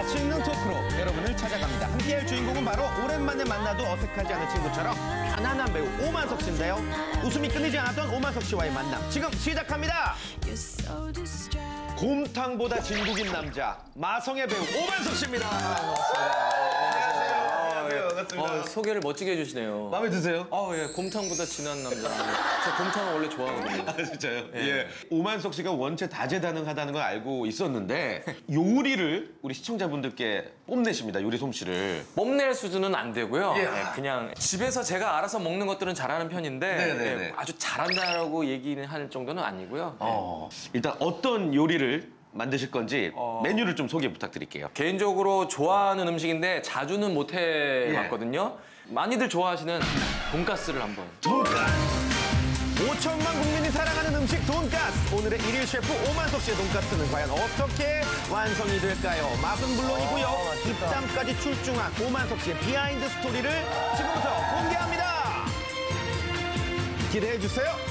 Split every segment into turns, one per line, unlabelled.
맛있는 토크로 여러분을 찾아갑니다. 함께할 주인공은 바로 오랜만에 만나도 어색하지 않은 친구처럼 편안한 배우 오만석 씨인데요. 웃음이 끊이지 않았던 오만석 씨와의 만남 지금 시작합니다. 곰탕보다 진국인 남자 마성의 배우 오만석 씨입니다.
어, 소개를 멋지게 해주시네요.
마음에 드세요?
아, 예, 곰탕보다 진한 남자. 저 곰탕을 원래 좋아하거든요.
아, 진짜요? 예. 오만석 씨가 원체 다재다능하다는 걸 알고 있었는데 요리를 우리 시청자분들께 뽐내십니다. 요리 솜씨를.
뽐낼 수준은 안 되고요.
예.
예, 그냥 집에서 제가 알아서 먹는 것들은 잘하는 편인데
네네네.
예, 아주 잘한다라고 얘기는 할 정도는 아니고요.
어, 일단 어떤 요리를 만드실 건지
어.
메뉴를 좀 소개 부탁드릴게요.
개인적으로 좋아하는 음식인데 자주는 못
예.
해봤거든요. 많이들 좋아하시는 돈가스를 한번.
돈가스. 5천만 국민이 사랑하는 음식 돈가스. 오늘의 일일 셰프 오만석 씨의 돈가스는 과연 어떻게 완성이 될까요? 맛은 물론이고요. 입담까지 출중한 오만석 씨의 비하인드 스토리를 지금부터 공개합니다. 기대해 주세요.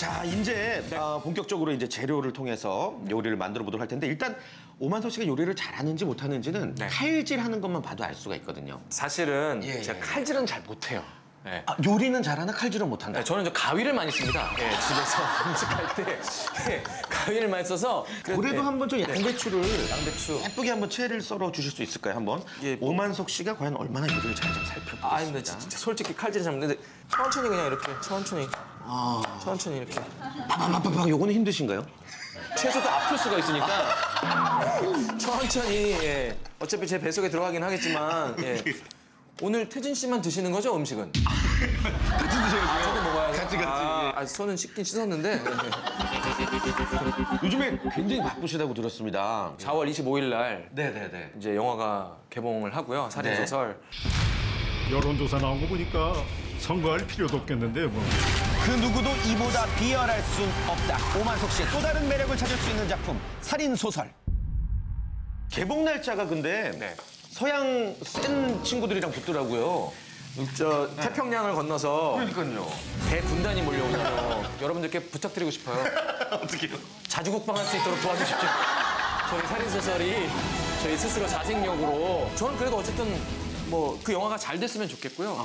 자, 이제 어, 본격적으로 이제 재료를 통해서 요리를 만들어 보도록 할 텐데 일단 오만석 씨가 요리를 잘하는지 못하는지는
네.
칼질하는 것만 봐도 알 수가 있거든요.
사실은
예,
제가
예.
칼질은 잘 못해요. 예.
아, 요리는 잘하나 칼질은 못한다.
네, 저는 저 가위를 많이 씁니다. 예, 집에서 음식할 때 예, 가위를 많이 써서 그래도, 예,
한번 좀 양배추를
양배추.
예쁘게 한번 채를 썰어 주실 수 있을까요? 한번
예, 뭐-
오만석 씨가 과연 얼마나 요리를 잘좀 살펴보겠습니다.
아, 근데 진짜 솔직히 칼질 잘 못는데 천천히 그냥 이렇게 천천히 천천히 이렇게
빠바바바바 요거는 힘드신가요?
채소도 아플 수가 있으니까 천천히 예. 어차피 제 뱃속에 들어가긴 하겠지만 예. 오늘 태진 씨만 드시는 거죠 음식은?
같이 드셔야죠.
저도 먹어야
같이 같이.
아, 아, 손은 씻긴 씻었는데
요즘에 굉장히 바쁘시다고 들었습니다.
4월 25일 날
네네네.
이제 영화가 개봉을 하고요 살인
네.
소설
여론조사 나온 거 보니까 선거할 필요도 없겠는데 뭐.
그 누구도 이보다 비열할 순 없다. 오만석 씨의 또 다른 매력을 찾을 수 있는 작품 살인 소설. 개봉 날짜가 근데
네.
서양 센 친구들이랑 붙더라고요.
저 태평양을 건너서
그러니까요.
대군단이 몰려오면 여러분들께 부탁드리고 싶어요.
어떻게요?
자주 국방 할 수 있도록 도와주십시오. 저희 살인소설이 저희 스스로 자생력으로 저는 그래도 어쨌든 뭐 그 영화가 잘 됐으면 좋겠고요.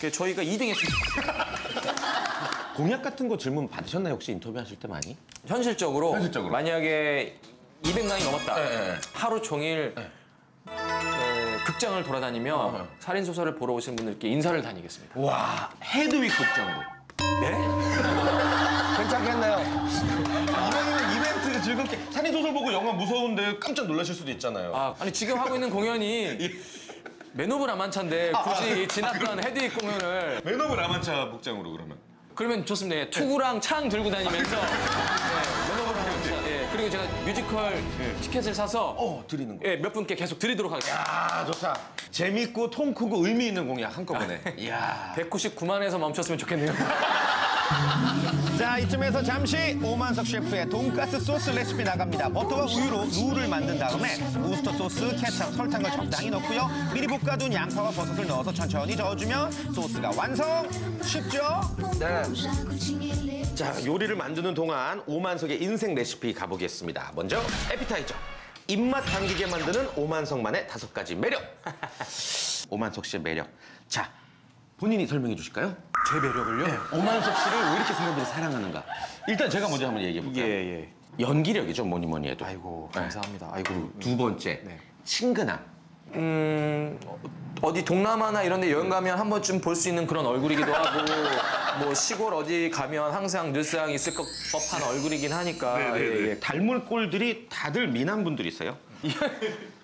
그 저희가 2등 했으면.
공약 같은 거 질문 받으셨나요? 혹시 인터뷰하실 때 많이?
현실적으로,
현실적으로.
만약에 200만이 넘었다.
네, 네.
하루 종일 어, 극장을 돌아다니며
어.
살인 소설을 보러 오신 분들께 인사를 다니겠습니다.
와 헤드윅 극장으로.
네?
괜찮겠나요? 이왕이면 이벤트 즐겁게 살인 소설 보고 영화 무서운데 깜짝 놀라실 수도 있잖아요.
아, 아니 지금 하고 있는 공연이 맨 오브 라만차인데 굳이 지났던 헤드윅 공연을
맨 오브 라만차 복장으로 그러면.
그러면 좋습니다. 예, 투구랑 창 들고 다니면서 예, 맨 오브 라만차 예, 그리고 제가 뮤지컬 티켓을 사서
어 드리는 거.
예, 몇 분께 계속 드리도록 하겠습니다.
아 좋다. 재밌고 통 크고 의미 있는 공약 한꺼번에. 이야.
199만에서 멈췄으면 좋겠네요.
자 이쯤에서 잠시 오만석 셰프의 돈가스 소스 레시피 나갑니다. 버터와 우유로 루를 만든 다음에 우스터 소스, 케찹, 설탕을 적당히 넣고요. 미리 볶아둔 양파와 버섯을 넣어서 천천히 저어주면 소스가 완성. 쉽죠? 네. 자 요리를 만드는 동안 오만석의 인생 레시피 가보겠습니다. 먼저 에피타이저. 입맛 당기게 만드는 오만석만의 다섯 가지 매력. 오만석 씨의 매력. 자 본인이 설명해 주실까요?
제 매력을요?
오만석 씨를 왜 이렇게 사람들이 사랑하는가? 일단 제가 먼저 한번 얘기해 볼게요.
예, 예.
연기력이죠, 뭐니 뭐니 해도.
아이고,
네.
감사합니다. 아이고.
두 번째,
네.
친근함.
음, 어디 동남아나 이런 데 여행 가면 한 번쯤 볼 수 있는 그런 얼굴이기도 하고 뭐 시골 어디 가면 항상 늘상 있을 것 법한 얼굴이긴 하니까 예, 예.
닮은 꼴들이 다들 미남 분들이세요.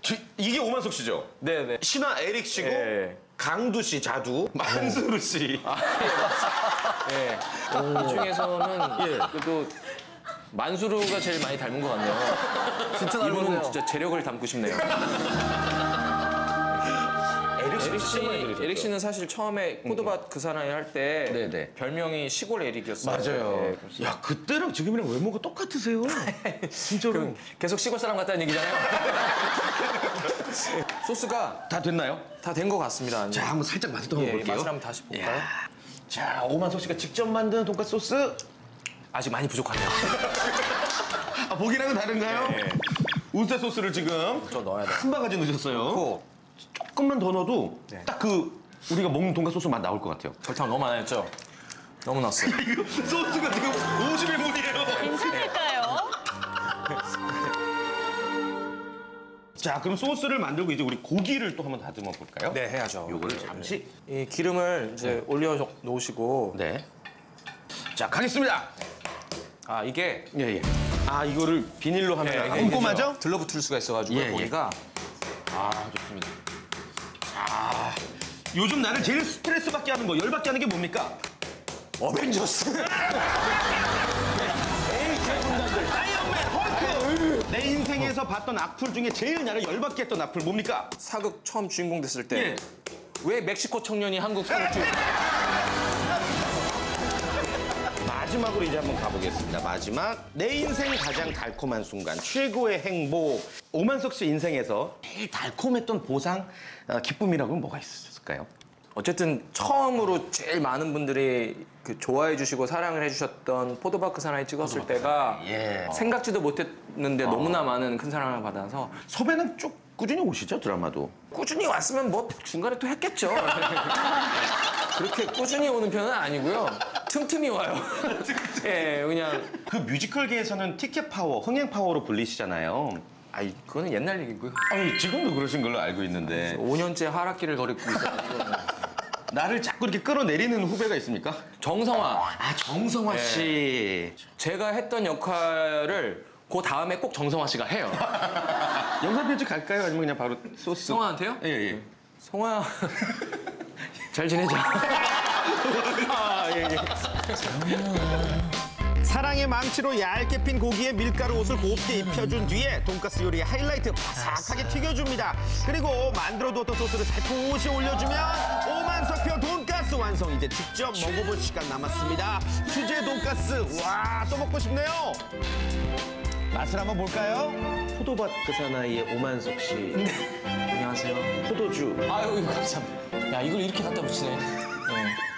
저- 이게 오만석 씨죠?
네, 네.
신화 에릭 씨고
예.
강두 씨 자두, 만수르 씨.
예. 이 중에서는
예.
그래도 만수르가 제일 많이 닮은 것 같네요. 진짜 이분은 진짜 재력을 담고 싶네요.
에릭 씨
에릭 씨는 사실 처음에 코드밭 그 사나이 할때
네네.
별명이 시골 에릭이었어요.
맞아요.
예, 그래서
야 그때랑 지금이랑 외모가 똑같으세요. 진짜로.
그럼 계속 시골 사람 같다는 얘기잖아요. 소스가
다 됐나요?
다 된 것 같습니다.
자 한번 살짝 맛을 또 한번
예,
볼게요.
맛을 한번 다시 볼까요?
야, 자 오만석 씨가 직접 만든 돈가스 소스.
아직 많이 부족하네요.
아 보기랑은 다른가요?
예.
우스타 소스를 지금
좀 넣어야 돼.
한 바가지 넣으셨어요.
넣고.
조금만 더 넣어도
네.
딱 그 우리가 먹는 돈가스 소스 맛 나올 것 같아요.
설탕 너무 많이 했죠? 너무 넣었어요.
이거 소스가 지금 50의 분이에요.
괜찮을까요?
자, 그럼 소스를 만들고 이제 우리 고기를 또 한번 다듬어 볼까요?
네, 해야죠.
요거를 잠시.
이 기름을 이제 올려 놓으시고
네. 자, 가겠습니다.
아 이게
예, 예. 아, 이거를 비닐로 하면
네,
꼼꼼하죠?
좀 들러붙을 수가 있어가지고
예, 예.
고기가
아, 좋습니다. 자, 요즘 나를 제일 스트레스 받게 하는 거, 열받게 하는 게 뭡니까?
어벤져스.
아이언맨, 헐크! 내 인생에서 봤던 악플 중에 제일 나를 열받게 했던 악플 뭡니까?
사극 처음 주인공 됐을 때
예.
왜 멕시코 청년이 한국 사극 주인공?
마지막으로 이제 한번 가보겠습니다. 마지막 내 인생 가장 달콤한 순간 최고의 행복 오만석 씨 인생에서 제일 달콤했던 보상 어, 기쁨이라고는 뭐가 있었 을까요?
어쨌든 처음으로 제일 많은 분들이 그 좋아해 주시고 사랑을 해주셨던 포도바크 사나이 찍었을 때가
예.
생각지도 못했는데 너무나 많은 큰 사랑을 받아서
섭외는 쭉 꾸준히 오시죠 드라마도.
꾸준히 왔으면 뭐 중간에 또 했겠죠. 그렇게 꾸준히 오는 편은 아니고요. 틈틈이 와요. 예, 그냥
그 뮤지컬계에서는 티켓 파워, 흥행 파워로 불리시잖아요.
아이 그거는 옛날 얘기고요.
아니 지금도 그러신 걸로 알고 있는데
5년째 하락기를 거리고 있어가지고
나를 자꾸 이렇게 끌어내리는 후배가 있습니까?
정성화
아 정성화 씨.
제가 했던 역할을 그 다음에 꼭 정성화 씨가 해요.
영상 편집 갈까요? 아니면 그냥 바로 소스?
성화한테요?
예 예.
성화야 잘 지내자.
아, 예, 예. 사랑의 망치로 얇게 핀 고기에 밀가루 옷을 곱게 입혀준 뒤에 돈가스 요리의 하이라이트 바삭하게 튀겨줍니다. 그리고 만들어두었던 소스를 살포시 올려주면 오만석표 돈가스 완성. 이제 직접 먹어볼 시간 남았습니다. 수제 돈가스 와 또 먹고 싶네요. 맛을 한번 볼까요? 포도밭 그 사나이의 오만석 씨
안녕하세요.
포도주.
아유 감사합니다. 야 이걸 이렇게 갖다 붙이네.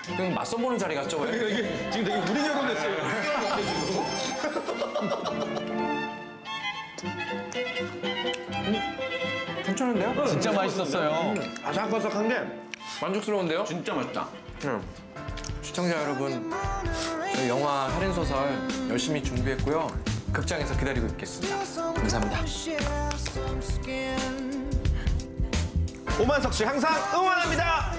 네. 그냥 맞선 보는 자리 같죠? 왜?
이게 지금 되게 무리냐고 됐어요.
괜찮은데요?
진짜 맛있었어요.
아삭아삭한 게
만족스러운데요?
진짜 맛있다.
네. 시청자 여러분, 저희 영화 할인소설 열심히 준비했고요. 극장에서 기다리고 있겠습니다. 감사합니다.
오만석 씨 항상 응원합니다.